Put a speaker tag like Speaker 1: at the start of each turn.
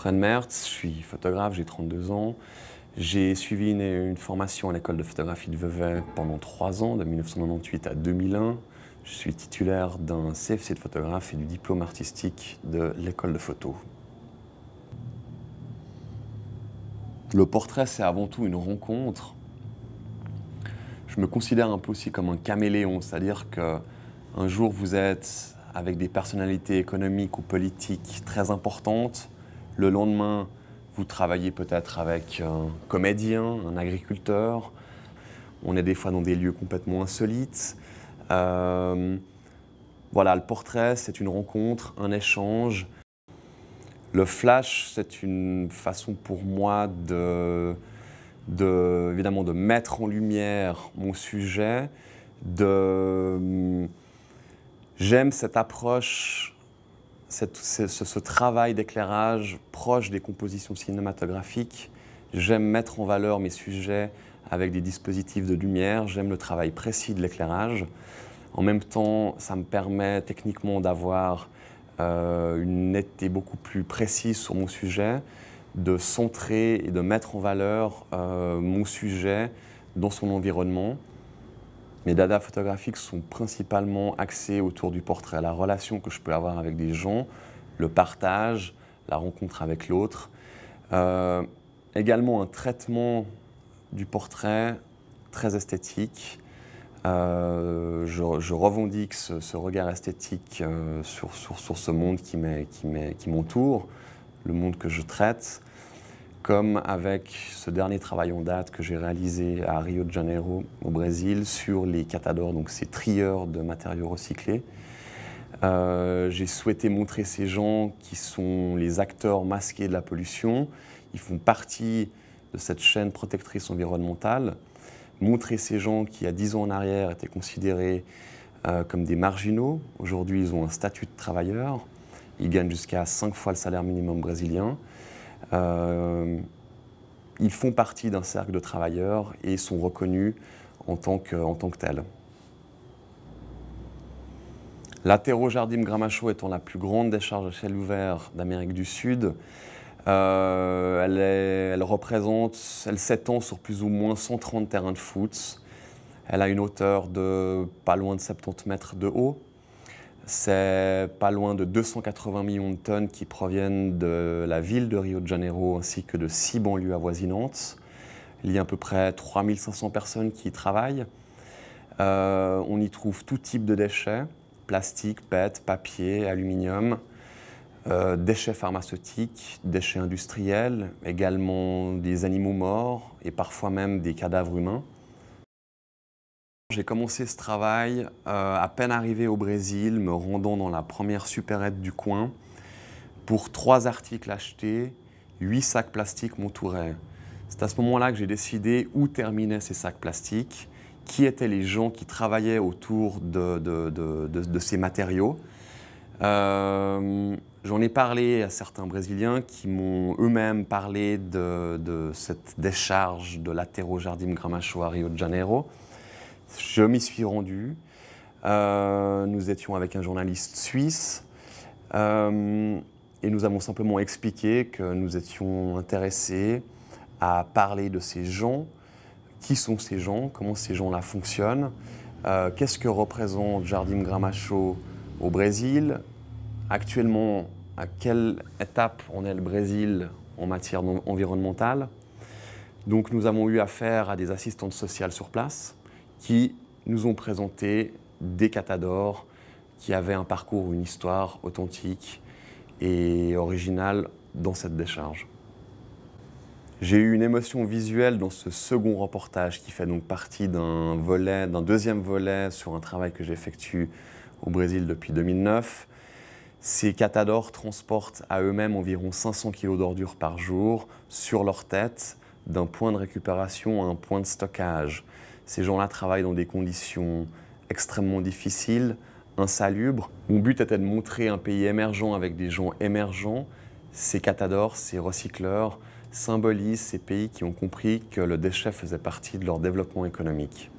Speaker 1: Fred Mertz, je suis photographe, j'ai 32 ans. J'ai suivi une, formation à l'école de photographie de Vevey pendant trois ans, de 1998 à 2001. Je suis titulaire d'un CFC de photographe et du diplôme artistique de l'école de photo. Le portrait, c'est avant tout une rencontre. Je me considère un peu aussi comme un caméléon, c'est-à-dire qu'un jour vous êtes avec des personnalités économiques ou politiques très importantes, le lendemain vous travaillez peut-être avec un comédien, un agriculteur, on est des fois dans des lieux complètement insolites. Euh, voilà, le portrait, c'est une rencontre, un échange, le flash, c'est une façon pour moi de, mettre en lumière mon sujet. J'aime cette approche, ce, travail d'éclairage proche des compositions cinématographiques. J'aime mettre en valeur mes sujets avec des dispositifs de lumière. J'aime le travail précis de l'éclairage. En même temps, ça me permet techniquement d'avoir euh, une netteté beaucoup plus précise sur mon sujet, de centrer et de mettre en valeur euh, mon sujet dans son environnement. Mes dada photographiques sont principalement axés autour du portrait, la relation que je peux avoir avec des gens, le partage, la rencontre avec l'autre. Euh, également un traitement du portrait très esthétique, euh, je, revendique ce, regard esthétique euh, sur, ce monde qui m'entoure, le monde que je traite, comme avec ce dernier travail en date que j'ai réalisé à Rio de Janeiro, au Brésil, sur les catadors, donc ces trieurs de matériaux recyclés. Euh, j'ai souhaité montrer ces gens qui sont les acteurs masqués de la pollution. Ils font partie de cette chaîne protectrice environnementale montrer ces gens qui, à 10 ans en arrière, étaient considérés euh, comme des marginaux. Aujourd'hui, ils ont un statut de travailleur. Ils gagnent jusqu'à 5 fois le salaire minimum brésilien. Euh, ils font partie d'un cercle de travailleurs et sont reconnus en tant que, en tant que tels. Jardim Gramacho étant la plus grande décharge de ciel ouvert d'Amérique du Sud, euh, elle, représente, elle s'étend sur plus ou moins 130 terrains de foot. Elle a une hauteur de pas loin de 70 mètres de haut. C'est pas loin de 280 millions de tonnes qui proviennent de la ville de Rio de Janeiro ainsi que de six banlieues avoisinantes. Il y a à peu près 3500 personnes qui y travaillent. Euh, on y trouve tout type de déchets, plastique, PET, papier, aluminium. Euh, déchets pharmaceutiques, déchets industriels, également des animaux morts et parfois même des cadavres humains. J'ai commencé ce travail euh, à peine arrivé au Brésil, me rendant dans la première supérette du coin. Pour trois articles achetés, huit sacs plastiques m'entouraient. C'est à ce moment-là que j'ai décidé où terminaient ces sacs plastiques, qui étaient les gens qui travaillaient autour de, ces matériaux. Euh, J'en ai parlé à certains Brésiliens qui m'ont eux-mêmes parlé de, cette décharge de l'Atero Jardim Gramacho à Rio de Janeiro. Je m'y suis rendu. Euh, nous étions avec un journaliste suisse euh, et nous avons simplement expliqué que nous étions intéressés à parler de ces gens. Qui sont ces gens? Comment ces gens-là fonctionnent? Euh, Qu'est-ce que représente Jardim Gramacho au Brésil? Actuellement à quelle étape on est le Brésil en matière environnementale? Donc nous avons eu affaire à des assistantes sociales sur place qui nous ont présenté des catadors qui avaient un parcours, une histoire authentique et originale dans cette décharge. J'ai eu une émotion visuelle dans ce second reportage qui fait donc partie d'un volet, d'un deuxième volet sur un travail que j'effectue au Brésil depuis 2009 ces catadors transportent à eux-mêmes environ 500 kg d'ordures par jour sur leur tête, d'un point de récupération à un point de stockage. Ces gens-là travaillent dans des conditions extrêmement difficiles, insalubres. Mon but était de montrer un pays émergent avec des gens émergents. Ces catadors, ces recycleurs, symbolisent ces pays qui ont compris que le déchet faisait partie de leur développement économique.